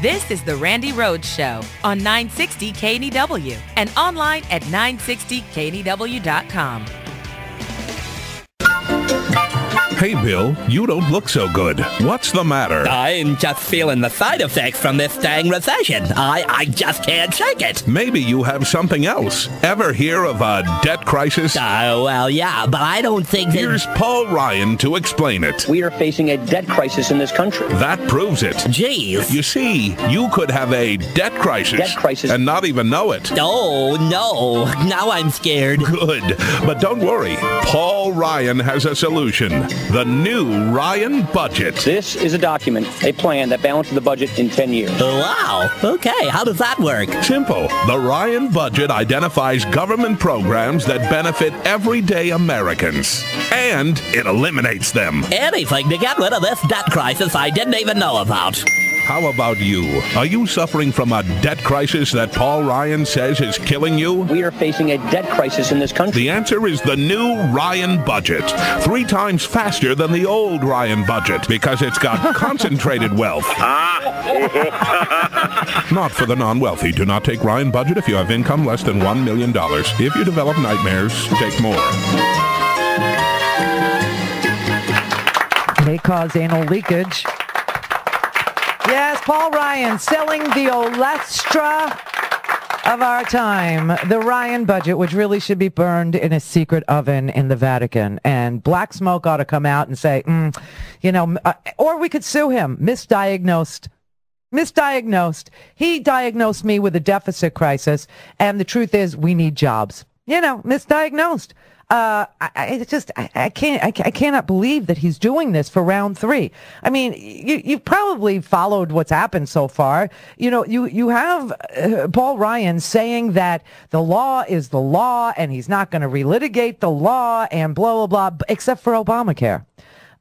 This is the Randi Rhodes Show on 960 KNEW and online at 960KNEW.com. Hey, Bill, you don't look so good. What's the matter? I'm just feeling the side effects from this dang recession. I, I just can't shake it. Maybe you have something else. Ever hear of a debt crisis? Oh, well, yeah, but I don't think that... Here's Paul Ryan to explain it. We are facing a debt crisis in this country. That proves it. Jeez. You see, you could have a debt crisis. Debt crisis. And not even know it. Oh, no. Now I'm scared. Good. But don't worry. Paul Ryan has a solution. The new Ryan budget. This is a document, a plan that balances the budget in 10 years. Wow. Okay, how does that work? Simple. The Ryan budget identifies government programs that benefit everyday Americans. And it eliminates them. Anything to get rid of this debt crisis I didn't even know about. How about you? Are you suffering from a debt crisis that Paul Ryan says is killing you? We are facing a debt crisis in this country. The answer is the new Ryan budget. Three times faster than the old Ryan budget because it's got concentrated wealth. Ah. not for the non-wealthy. Do not take Ryan budget if you have income less than $1 million. If you develop nightmares, take more. May cause anal leakage. Yes, Paul Ryan selling the Olestra of our time, the Ryan budget, which really should be burned in a secret oven in the Vatican. And Black Smoke ought to come out and say, mm, you know, uh, or we could sue him, misdiagnosed. Misdiagnosed. He diagnosed me with a deficit crisis, and the truth is, we need jobs. You know, misdiagnosed. Uh, I, I just, I, I can't, I, I, cannot believe that he's doing this for round three. I mean, you, you've probably followed what's happened so far. You know, you, you have uh, Paul Ryan saying that the law is the law and he's not going to relitigate the law and blah, blah, blah, except for Obamacare.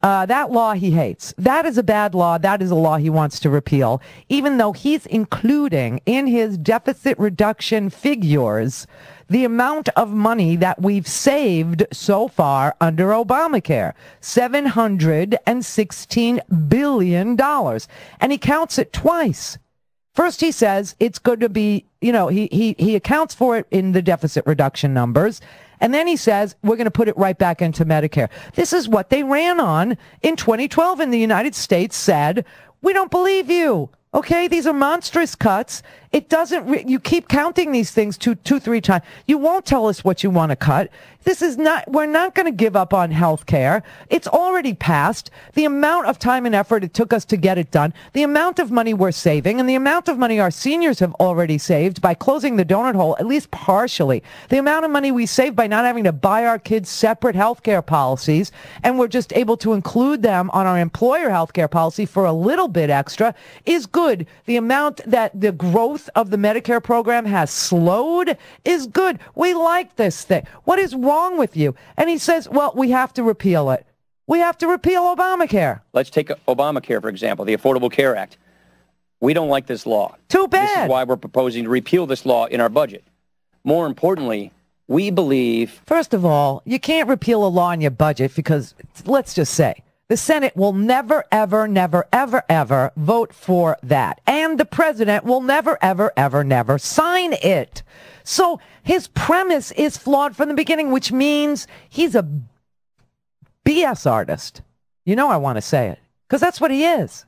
Uh, that law he hates. That is a bad law. That is a law he wants to repeal, even though he's including in his deficit reduction figures the amount of money that we've saved so far under Obamacare. $716 billion. And he counts it twice. First, he says it's going to be, you know, he, he, he accounts for it in the deficit reduction numbers. And then he says, we're going to put it right back into Medicare. This is what they ran on in 2012 in the United States said, we don't believe you. Okay, these are monstrous cuts. It doesn't. Re- you keep counting these things two, two, three times. You won't tell us what you want to cut. This is not. We're not going to give up on health care. It's already passed. The amount of time and effort it took us to get it done, the amount of money we're saving, and the amount of money our seniors have already saved by closing the donut hole, at least partially. The amount of money we save by not having to buy our kids separate health care policies, and we're just able to include them on our employer health care policy for a little bit extra, is good. The amount that the growth of the Medicare program has slowed is good. We like this thing. What is wrong with you? And he says, well, we have to repeal it. We have to repeal Obamacare. Let's take Obamacare, for example, the Affordable Care Act. We don't like this law. Too bad. This is why we're proposing to repeal this law in our budget. More importantly, we believe. First of all, you can't repeal a law in your budget because, let's just say, the Senate will never, ever, never, ever, ever vote for that. And the president will never, ever, ever, never sign it. So his premise is flawed from the beginning, which means he's a BS artist. You know I want to say it because that's what he is.